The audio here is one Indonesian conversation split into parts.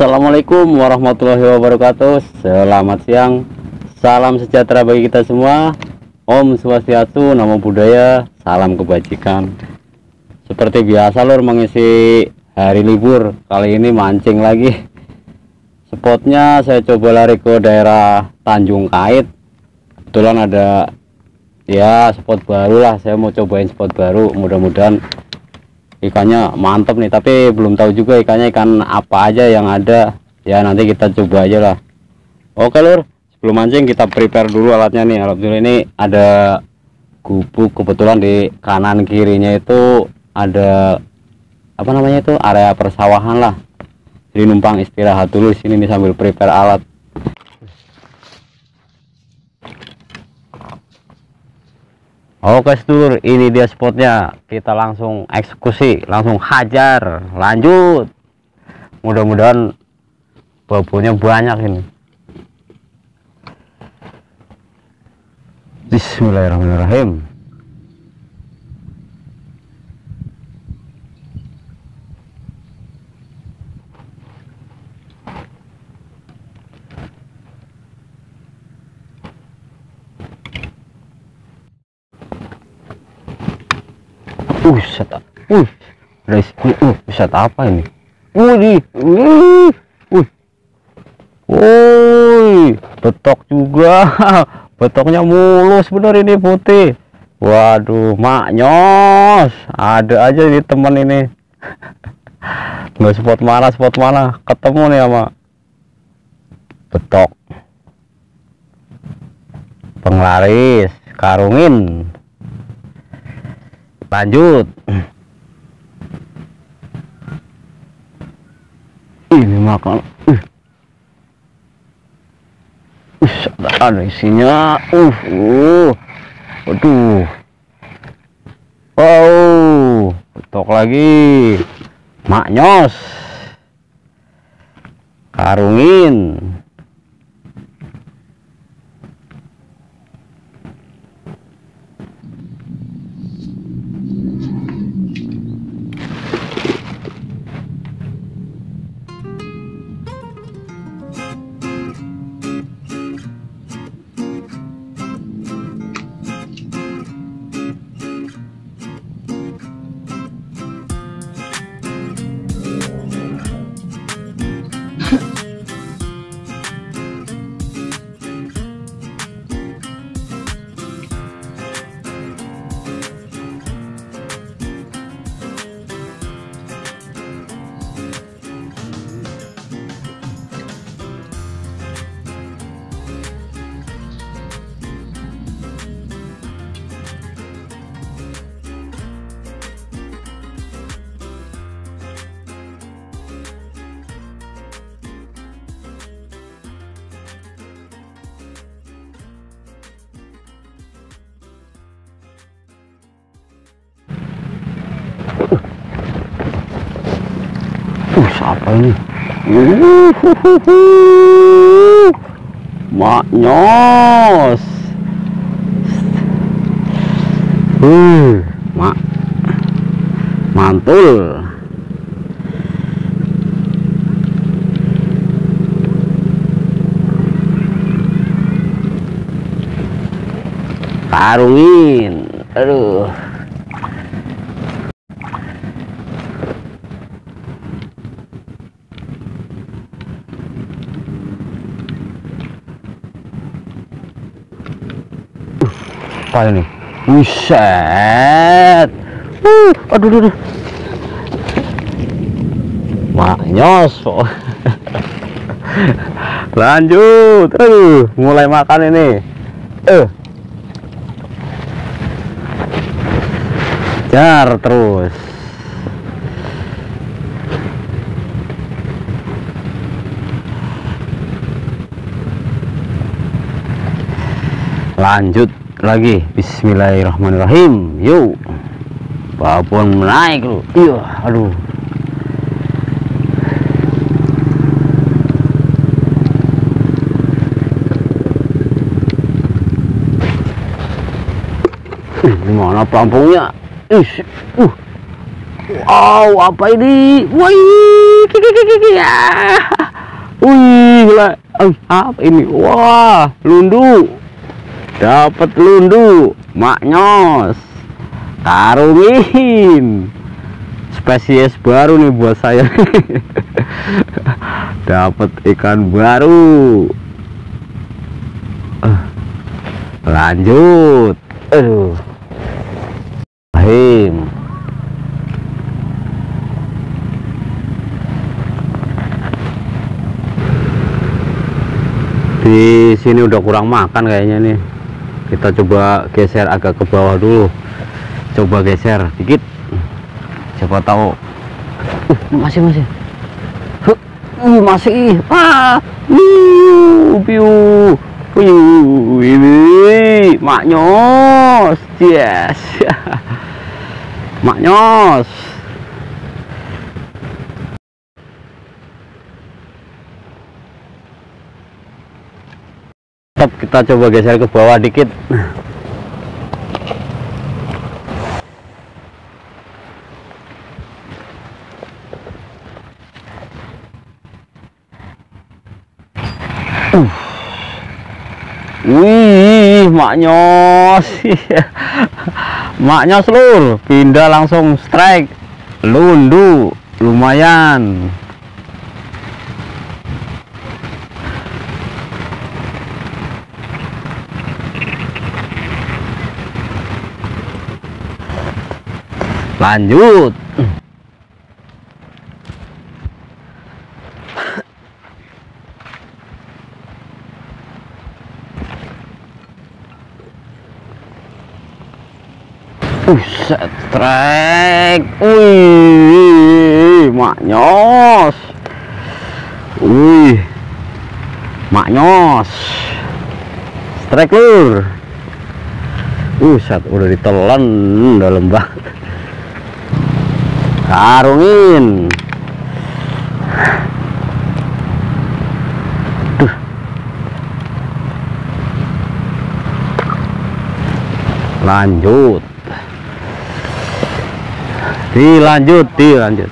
Assalamualaikum warahmatullahi wabarakatuh. Selamat siang. Salam sejahtera bagi kita semua. Om Swastiastu, Namo Buddhaya Salam kebajikan. Seperti biasa lor mengisi hari libur. Kali ini mancing lagi. Spotnya saya coba lari ke daerah Tanjung Kait. Kebetulan ada Ya spot baru lah. Saya mau cobain spot baru. Mudah-mudahan ikannya mantap nih tapi belum tahu juga ikannya ikan apa aja yang ada. Ya nanti kita coba aja lah. Oke lur. Sebelum mancing kita prepare dulu alatnya nih. Dulu ini ada gubuk kebetulan di kanan kirinya itu ada apa namanya itu area persawahan lah. Jadi numpang istirahat dulu sini nih sambil prepare alat Oke sedulur ini dia spotnya. Kita langsung eksekusi langsung hajar. Lanjut. Mudah-mudahan babunya banyak ini. Bismillahirrahmanirrahim Buset. Uh. Dari sini. Uh, buset apa ini? Wih. Wih. Wih. Woi, betok juga. Betoknya mulus bener ini putih. Waduh, maknyos. Ada aja di teman ini. Nggak spot mana, spot mana. Ketemu nih sama betok. Penglaris, karungin lanjut. Ini makan. Uh. Ada isinya uh, uh. waduh. Wow. Betok lagi. Maknyos. Karungin Siapa ini? Maknyos. Uh, mak. Mantul. Karungin. Aduh. Apa ini? Buset. Uh, aduh aduh, aduh. maknyos lanjut. Aduh mulai makan ini. Eh. Jar terus. Lanjut lagi. Bismillahirrahmanirrahim. Yuk. Babon naik lu. Iya aduh. Gimana pelampungnya ih uh. Wow apa ini? Woi. Iya wih eh, apa ini? Wah lundu dapat lundu maknyos karungin spesies baru nih buat saya. Dapat ikan baru. Eh, lanjut. Aduh. Rahim di sini udah kurang makan kayaknya nih kita coba geser agak ke bawah dulu. Coba geser dikit. Siapa tahu. Uh, masih masih. Uh, masih. Ah uh, piu piu ini. Maknyos yes. Maknyos Tetap kita coba geser ke bawah dikit Wih, maknyos. maknyos lur, pindah langsung strike. Lundu, lumayan. Lanjut. Buset, trek. Wih, maknyos. Wih. Maknyos. Strike lur. Buset, udah ditelan dalam banget. Karungin. Duh. Lanjut. Dilanjut dilanjut.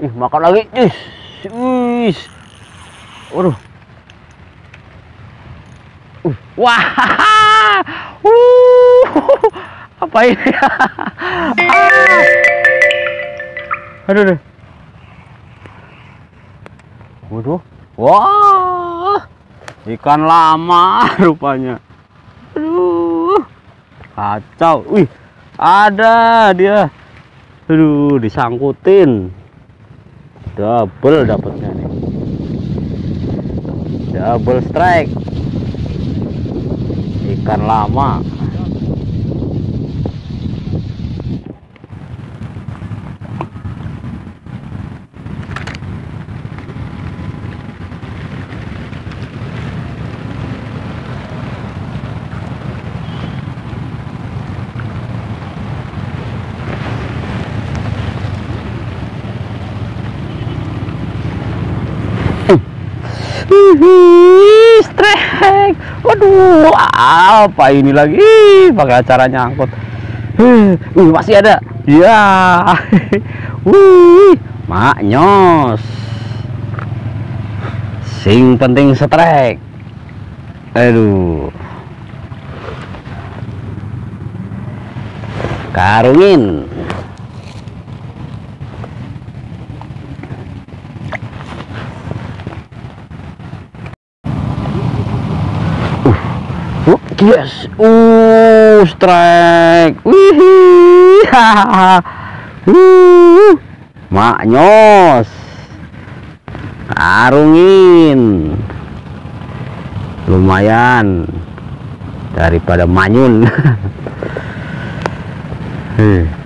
Ih makan lagi. Ih wih waduh. Uh, wah apa ini? Ah. aduh aduh. Waduh. Wah. Ikan lama rupanya. Aduh. Kacau. Wih ada dia. Aduh disangkutin. Double dapatnya nih. Double strike. Ikan lama Wih, strike. Waduh, apa ini lagi? Pakai acara nyangkut. Wih, masih ada. Ya. Wih, maknyos. Sing penting strike. Aduh. Karungin. Yes. Uh, strike. Wih. Uh, maknyos. Arungin. Lumayan daripada manyun. Heh.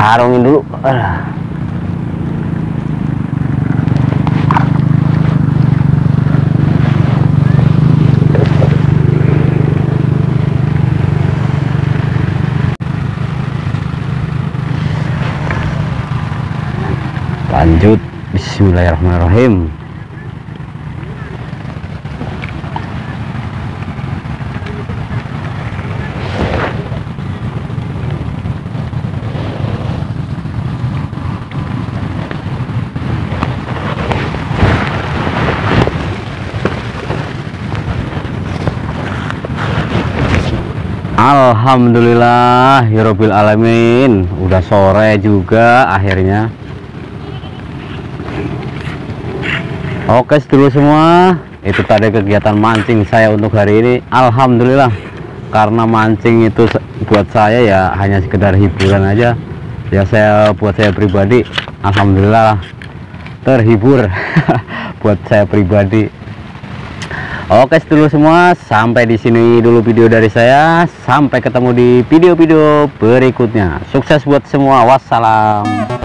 Arungin dulu. Ah. lanjut. Bismillahirrahmanirrahim. Alhamdulillah Hirobil Alamin Udah sore juga akhirnya. Oke dulu semua. Itu tadi kegiatan mancing saya untuk hari ini. Alhamdulillah karena mancing itu buat saya ya hanya sekedar hiburan aja. Ya saya buat saya pribadi Alhamdulillah terhibur. Buat saya pribadi. Oke dulu semua. Sampai di sini dulu video dari saya. Sampai ketemu di video-video berikutnya. Sukses buat semua. Wassalam